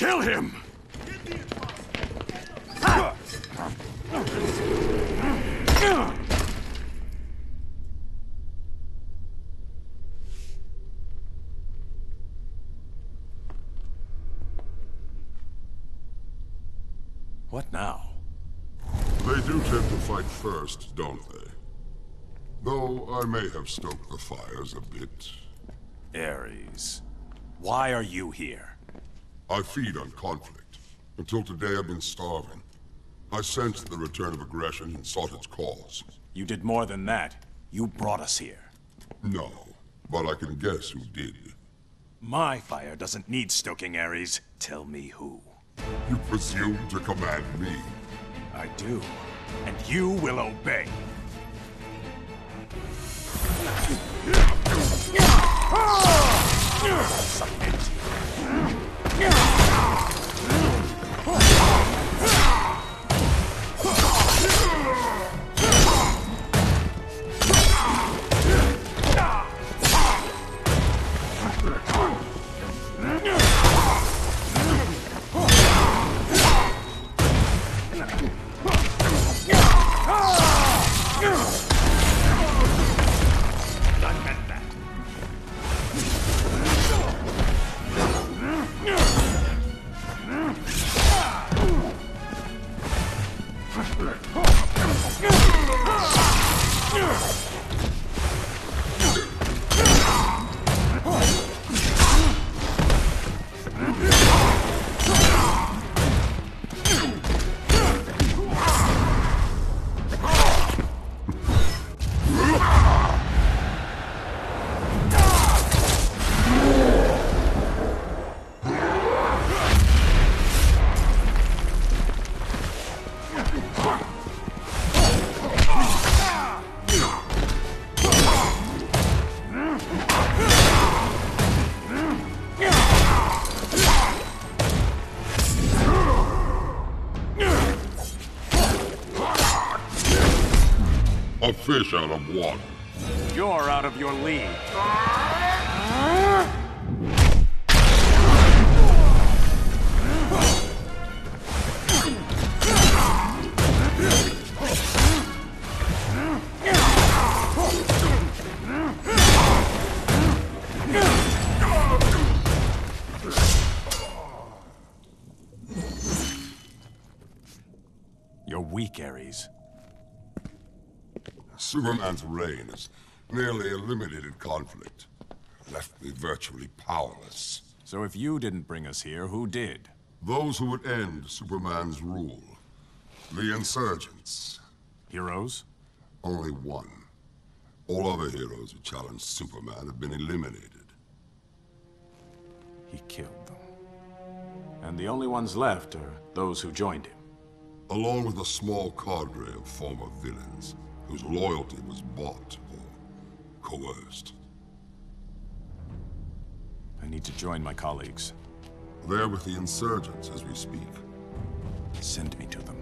Kill him! What now? They do tend to fight first, don't they? Though I may have stoked the fires a bit. Ares, why are you here? I feed on conflict. Until today I've been starving. I sensed the return of aggression and sought its cause. You did more than that. You brought us here. No, but I can guess who did. My fire doesn't need stoking, Ares. Tell me who. You presume to command me. I do. And you will obey. I A fish out of water. You're out of your league. You're weak, Ares. Superman's reign has nearly eliminated conflict. Left me virtually powerless. So if you didn't bring us here, who did? Those who would end Superman's rule. The insurgents. Heroes? Only one. All other heroes who challenged Superman have been eliminated. He killed them. And the only ones left are those who joined him. Along with a small cadre of former villains, whose loyalty was bought or coerced. I need to join my colleagues. They're with the insurgents as we speak. Send me to them.